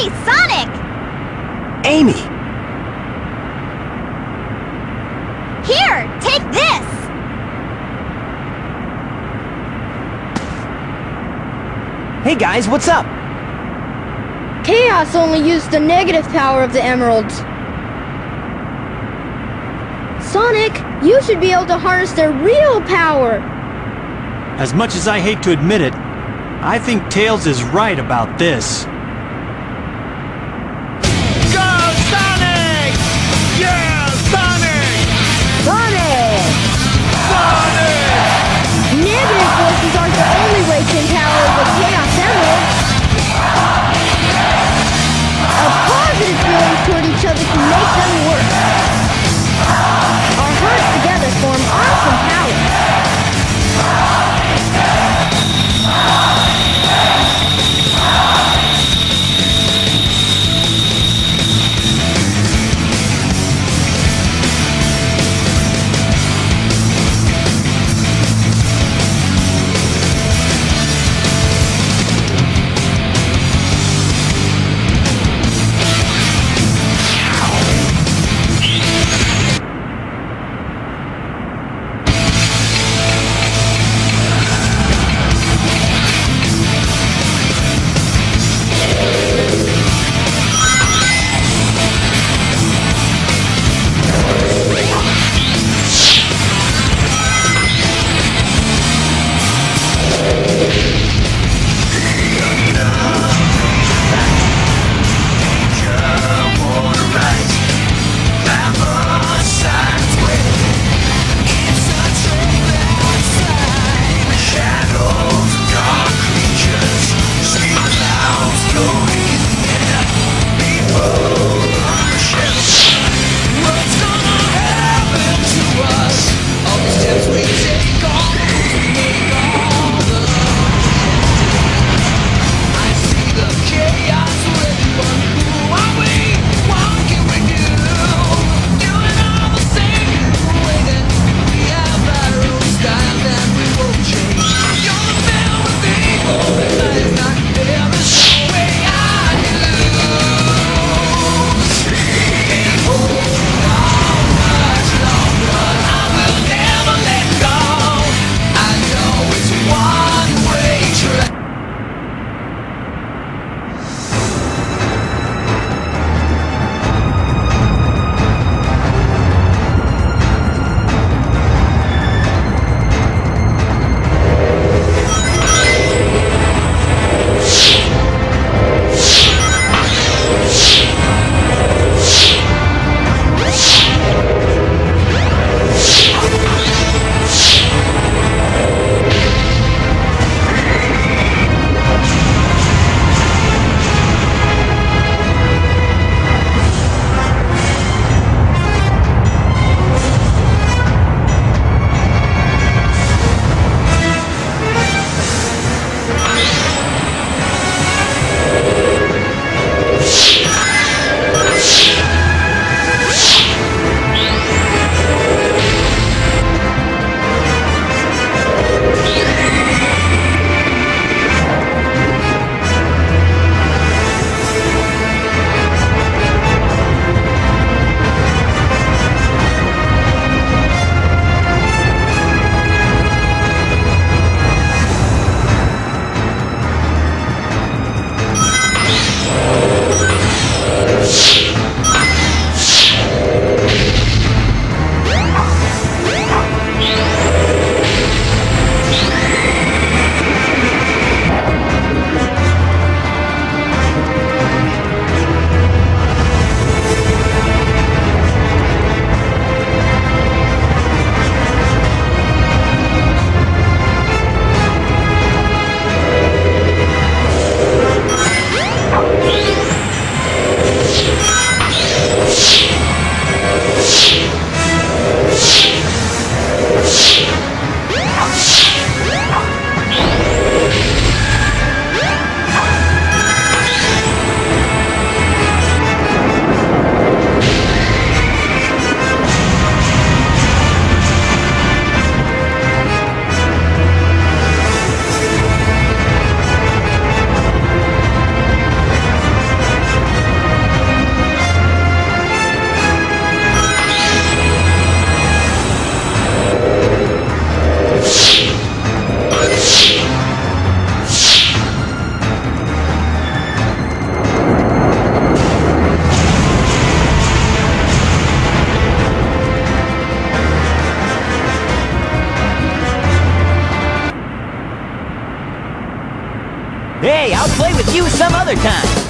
Hey, Sonic! Amy! Here, take this! Hey guys, what's up? Chaos only used the negative power of the emeralds. Sonic, you should be able to harness their real power. As much as I hate to admit it, I think Tails is right about this. Hey, I'll play with you some other time.